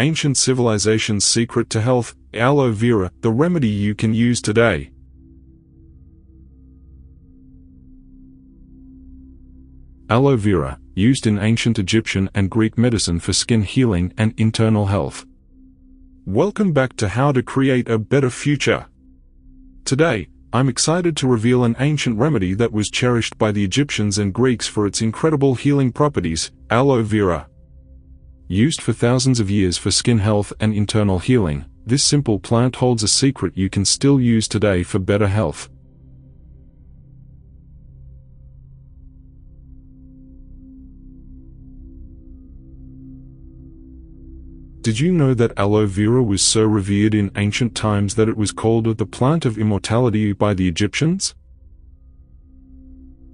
Ancient civilization's secret to health, aloe vera, the remedy you can use today. Aloe vera, used in ancient Egyptian and Greek medicine for skin healing and internal health. Welcome back to How to Create a Better Future. Today, I'm excited to reveal an ancient remedy that was cherished by the Egyptians and Greeks for its incredible healing properties, aloe vera. Used for thousands of years for skin health and internal healing, this simple plant holds a secret you can still use today for better health. Did you know that aloe vera was so revered in ancient times that it was called the plant of immortality by the Egyptians?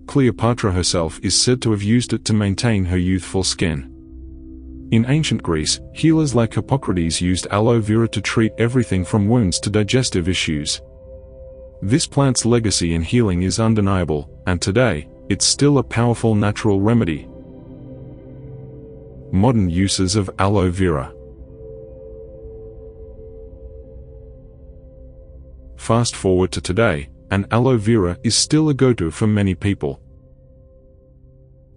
Cleopatra herself is said to have used it to maintain her youthful skin. In ancient Greece, healers like Hippocrates used aloe vera to treat everything from wounds to digestive issues. This plant's legacy in healing is undeniable, and today, it's still a powerful natural remedy. Modern uses of aloe vera Fast forward to today, and aloe vera is still a go-to for many people.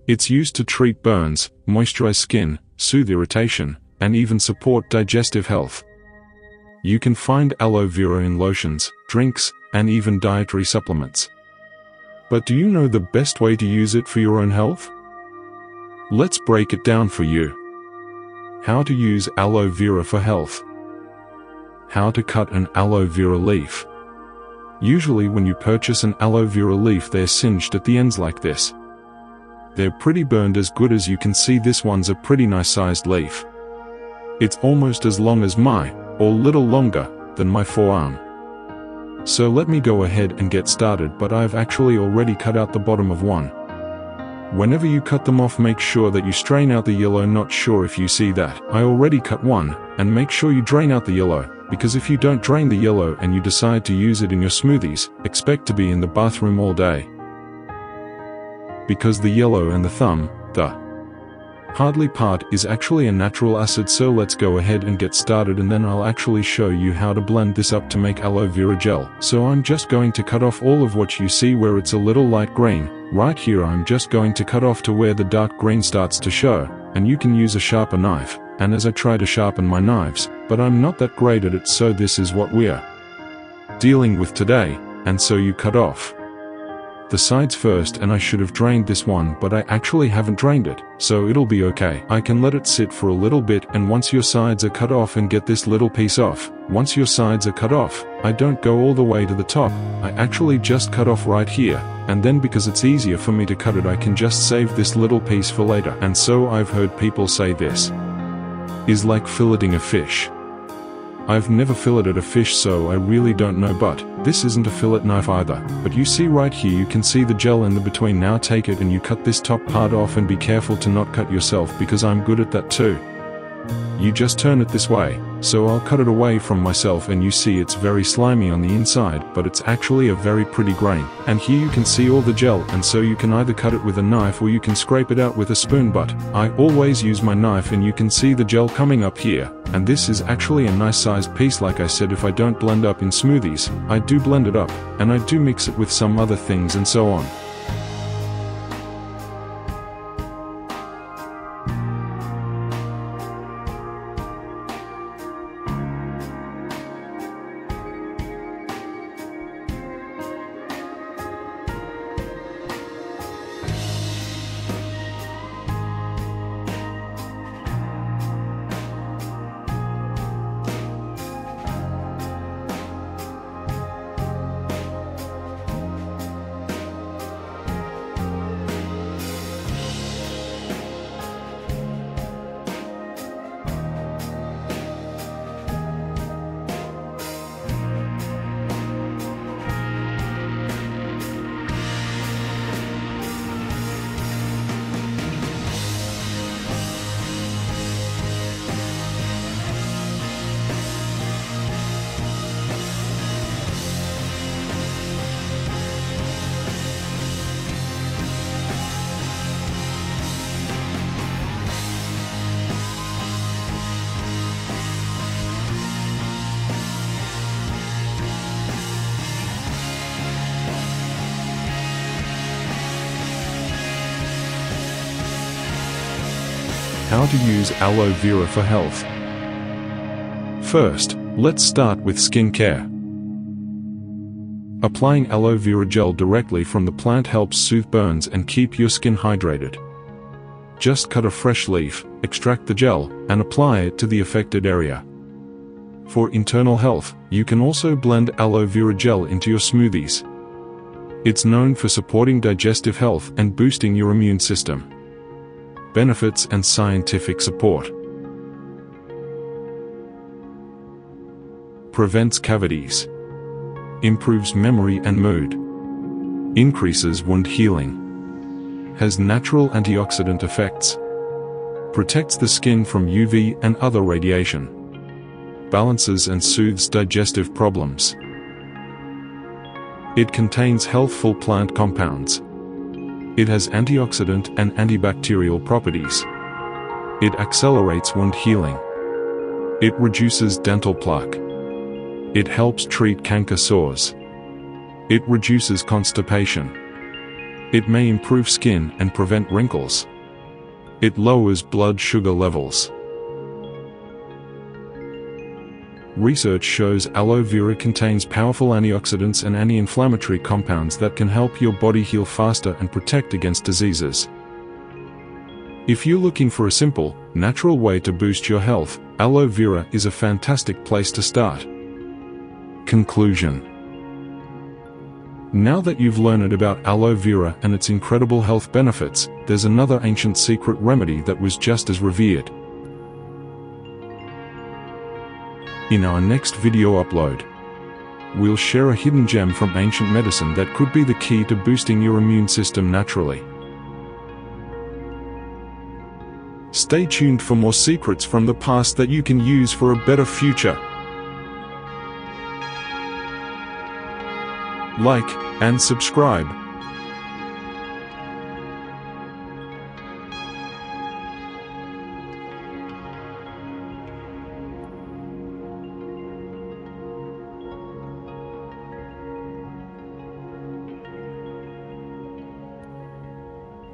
It's used to treat burns, moisturize skin, soothe irritation, and even support digestive health. You can find aloe vera in lotions, drinks, and even dietary supplements. But do you know the best way to use it for your own health? Let's break it down for you. How to use aloe vera for health. How to cut an aloe vera leaf. Usually when you purchase an aloe vera leaf they're singed at the ends like this. They're pretty burned as good as you can see this one's a pretty nice sized leaf. It's almost as long as my, or little longer, than my forearm. So let me go ahead and get started but I've actually already cut out the bottom of one. Whenever you cut them off make sure that you strain out the yellow not sure if you see that. I already cut one, and make sure you drain out the yellow because if you don't drain the yellow and you decide to use it in your smoothies, expect to be in the bathroom all day. Because the yellow and the thumb, the hardly part is actually a natural acid so let's go ahead and get started and then I'll actually show you how to blend this up to make aloe vera gel. So I'm just going to cut off all of what you see where it's a little light green. Right here I'm just going to cut off to where the dark green starts to show, and you can use a sharper knife and as I try to sharpen my knives, but I'm not that great at it so this is what we're dealing with today, and so you cut off the sides first and I should have drained this one but I actually haven't drained it, so it'll be okay. I can let it sit for a little bit and once your sides are cut off and get this little piece off, once your sides are cut off, I don't go all the way to the top, I actually just cut off right here, and then because it's easier for me to cut it I can just save this little piece for later. And so I've heard people say this is like filleting a fish. I've never filleted a fish so I really don't know but, this isn't a fillet knife either, but you see right here you can see the gel in the between. Now take it and you cut this top part off and be careful to not cut yourself because I'm good at that too. You just turn it this way, so I'll cut it away from myself and you see it's very slimy on the inside but it's actually a very pretty grain. And here you can see all the gel and so you can either cut it with a knife or you can scrape it out with a spoon but I always use my knife and you can see the gel coming up here. And this is actually a nice sized piece like I said if I don't blend up in smoothies, I do blend it up, and I do mix it with some other things and so on. How to use aloe vera for health. First, let's start with skincare. Applying aloe vera gel directly from the plant helps soothe burns and keep your skin hydrated. Just cut a fresh leaf, extract the gel, and apply it to the affected area. For internal health, you can also blend aloe vera gel into your smoothies. It's known for supporting digestive health and boosting your immune system. Benefits and scientific support. Prevents cavities. Improves memory and mood. Increases wound healing. Has natural antioxidant effects. Protects the skin from UV and other radiation balances and soothes digestive problems. It contains healthful plant compounds. It has antioxidant and antibacterial properties. It accelerates wound healing. It reduces dental plaque. It helps treat canker sores. It reduces constipation. It may improve skin and prevent wrinkles. It lowers blood sugar levels. Research shows aloe vera contains powerful antioxidants and anti-inflammatory compounds that can help your body heal faster and protect against diseases. If you're looking for a simple, natural way to boost your health, aloe vera is a fantastic place to start. Conclusion Now that you've learned about aloe vera and its incredible health benefits, there's another ancient secret remedy that was just as revered. In our next video upload, we'll share a hidden gem from ancient medicine that could be the key to boosting your immune system naturally. Stay tuned for more secrets from the past that you can use for a better future. Like and subscribe.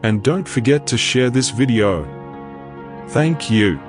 And don't forget to share this video. Thank you.